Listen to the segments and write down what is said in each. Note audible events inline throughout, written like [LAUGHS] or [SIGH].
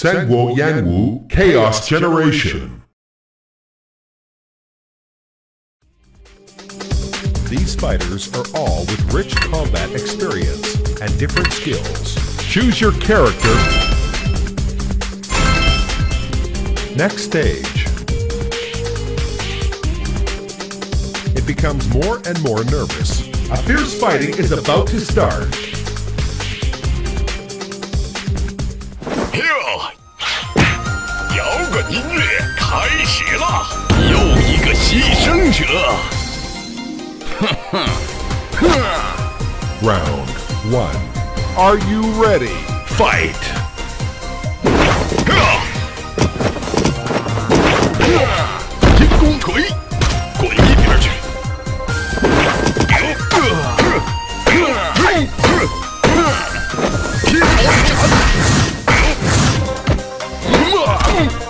Sanguo Yanwu Chaos Generation. These fighters are all with rich combat experience and different skills. Choose your character. Next stage. It becomes more and more nervous. A fierce fighting is about to start. [LAUGHS] Round 1. Are you ready? Fight!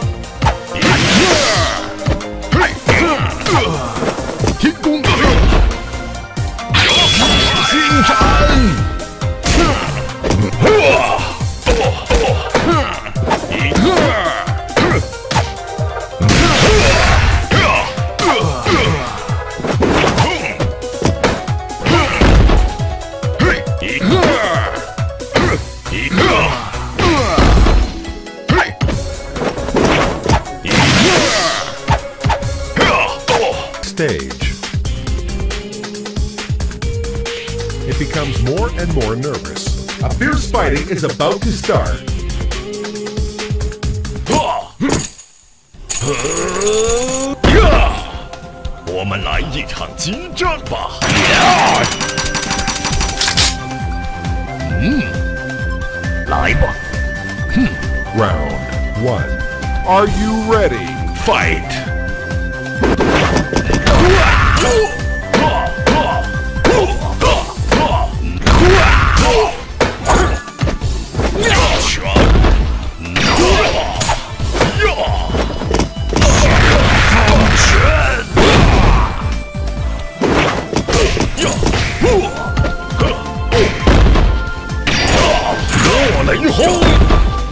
[LAUGHS]！Stage. It becomes more and more nervous. A fierce fighting is about to start. 呀！time. Hmm. Round one. Are you ready? Fight! 我